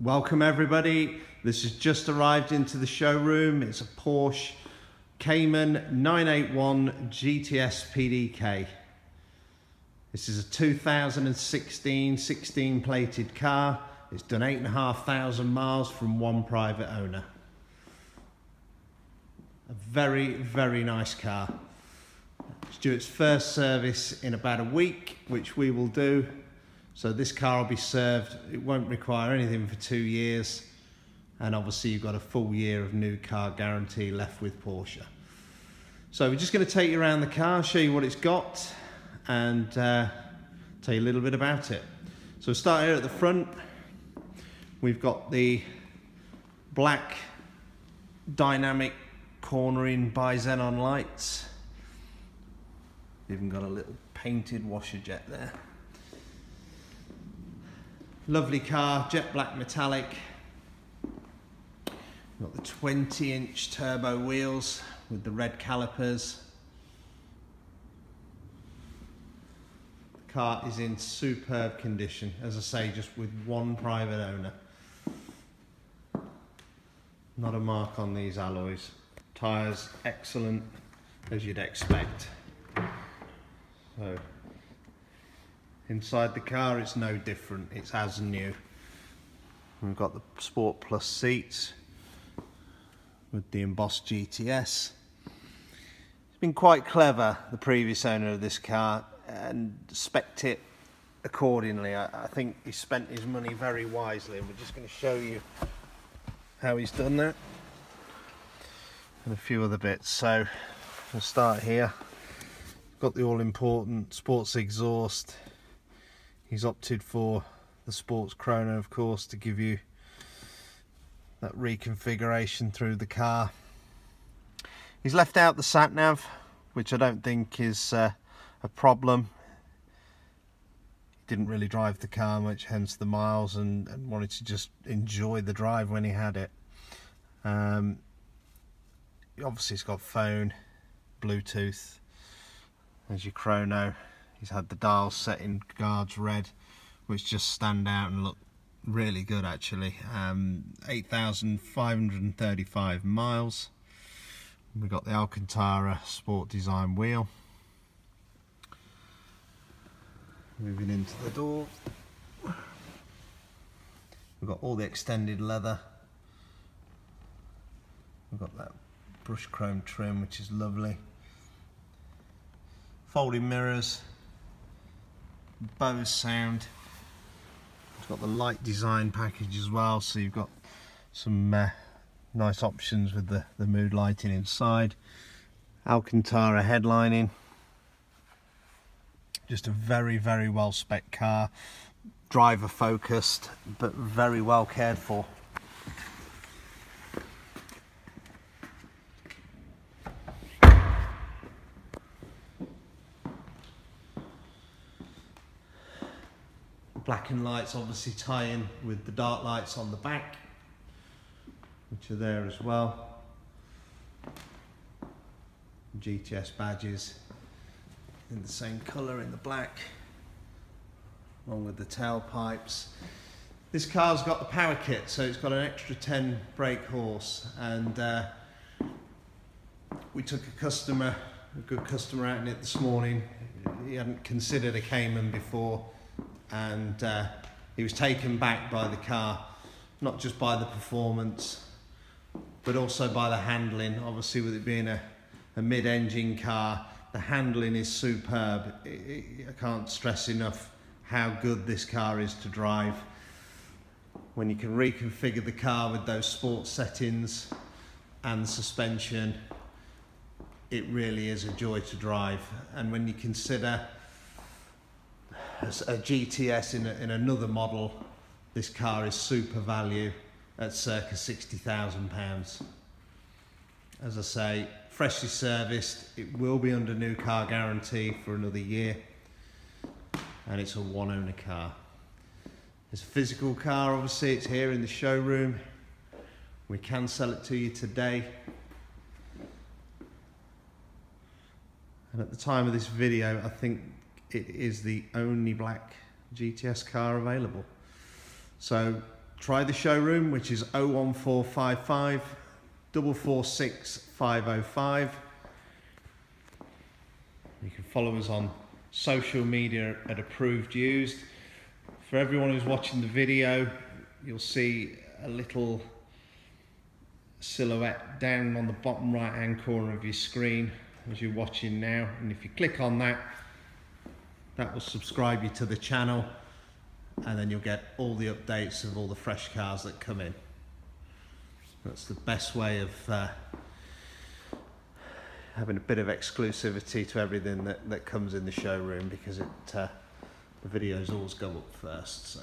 Welcome everybody. This has just arrived into the showroom. It's a Porsche Cayman 981 GTS PDK. This is a 2016 16 plated car. It's done eight and a half thousand miles from one private owner. A very, very nice car. Its first service in about a week, which we will do. So this car will be served. It won't require anything for two years. And obviously you've got a full year of new car guarantee left with Porsche. So we're just going to take you around the car, show you what it's got and uh, tell you a little bit about it. So start here at the front. We've got the black dynamic cornering bi-xenon lights. Even got a little painted washer jet there. Lovely car, jet black metallic. Got the 20 inch turbo wheels with the red calipers. The car is in superb condition, as I say, just with one private owner. Not a mark on these alloys. Tyres excellent as you'd expect. So inside the car it's no different, it's as new. We've got the Sport Plus seats with the embossed GTS. It's been quite clever, the previous owner of this car, and spec'd it accordingly. I, I think he spent his money very wisely and we're just going to show you how he's done that and a few other bits. So we'll start here. Got the all important sports exhaust. He's opted for the sports chrono of course to give you that reconfiguration through the car. He's left out the sat nav which I don't think is uh, a problem. He didn't really drive the car much hence the miles and, and wanted to just enjoy the drive when he had it. Um, obviously it's got phone, Bluetooth, as your chrono. He's had the dials set in guards red, which just stand out and look really good actually. Um, 8,535 miles. We've got the Alcantara Sport Design wheel. Moving into the door. We've got all the extended leather. We've got that brush chrome trim which is lovely folding mirrors Bose sound. It's got the light design package as well so you've got some uh, nice options with the, the mood lighting inside. Alcantara headlining. Just a very very well spec car. Driver focused but very well cared for black and lights obviously tie in with the dark lights on the back which are there as well. GTS badges in the same colour in the black along with the tailpipes. This car's got the power kit so it's got an extra 10 brake horse and uh, we took a customer a good customer out in it this morning. He hadn't considered a Cayman before and uh, he was taken back by the car, not just by the performance, but also by the handling. Obviously, with it being a, a mid-engine car, the handling is superb. I can't stress enough how good this car is to drive. When you can reconfigure the car with those sports settings and suspension, it really is a joy to drive. And when you consider a GTS in, a, in another model, this car is super value at circa £60,000. As I say, freshly serviced, it will be under new car guarantee for another year and it's a one owner car. It's a physical car, obviously, it's here in the showroom. We can sell it to you today. And at the time of this video, I think it is the only black GTS car available. So try the showroom, which is 01455 446 505. You can follow us on social media at Approved Used. For everyone who's watching the video, you'll see a little silhouette down on the bottom right hand corner of your screen as you're watching now. And if you click on that, that will subscribe you to the channel and then you'll get all the updates of all the fresh cars that come in. That's the best way of uh, having a bit of exclusivity to everything that, that comes in the showroom because it uh, the videos always go up first. So.